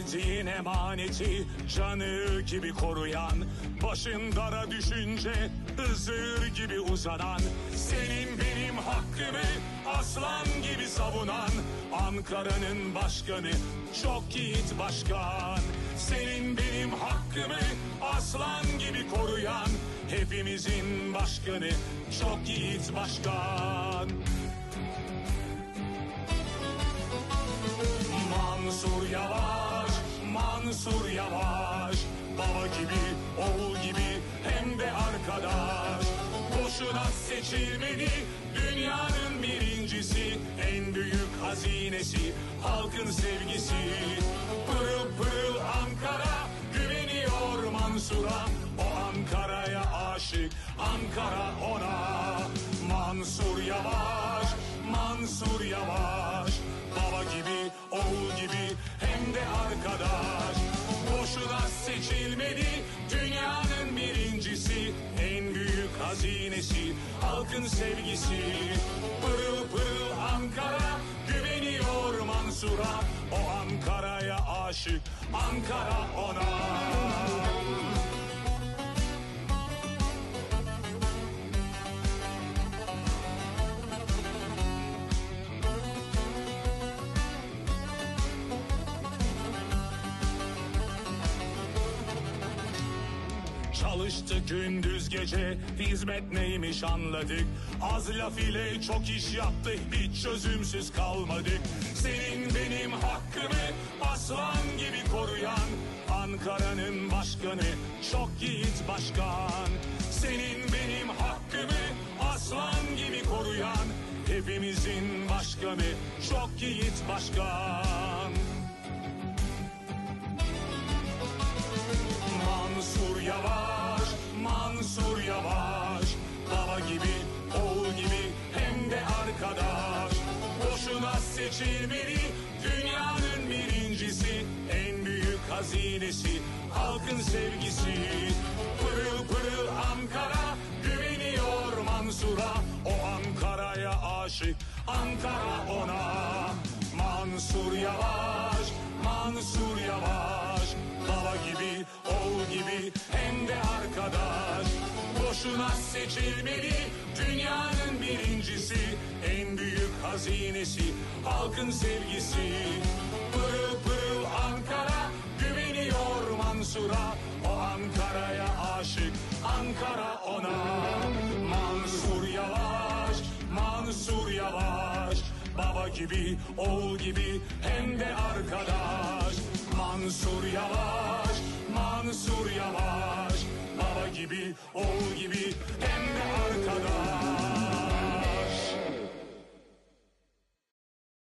verdiğin emaneti canı gibi koruyan Başın dara düşünce Hızır gibi uzanan Senin benim hakkımı aslan gibi savunan Ankara'nın başkanı çok yiğit başkan Senin benim hakkımı aslan gibi koruyan Hepimizin başkanı çok yiğit başkan gibi, oğul gibi hem de arkadaş. Boşuna seçilmedi dünyanın birincisi. En büyük hazinesi halkın sevgisi. Pırıl pırıl Ankara güveniyor Mansur'a. O Ankara'ya aşık, Ankara ona. Mansur Yavaş, Mansur Yavaş. Baba gibi, oğul gibi hem de arkadaş seçilmedi dünyanın birincisi En büyük hazinesi halkın sevgisi. Pırıl pırıl Ankara güveniyor Mansur'a. O Ankara'ya aşık Ankara ona Çalıştı gündüz gece hizmet neymiş anladık. Az laf ile çok iş yaptık hiç çözümsüz kalmadık. Senin benim hakkımı aslan gibi koruyan Ankara'nın başkanı çok yiğit başkan. Senin benim hakkımı aslan gibi koruyan Hepimizin başkanı çok yiğit başkan. Mansur Yavaş, Mansur Yavaş Baba gibi, oğul gibi hem de arkadaş. Boşuna seçilmedi dünyanın birincisi En büyük hazinesi halkın sevgisi gibi hem de arkadaş Boşuna seçilmedi dünyanın birincisi. En büyük hazinesi halkın sevgisi. Pırıl pırıl Ankara güveniyor Mansur'a. O Ankara'ya aşık, Ankara ona. Mansur Yavaş, Mansur Yavaş. Baba gibi, oğul gibi hem de arkadaş. Mansur Yavaş, Mansur Yavaş Baba gibi, oğul gibi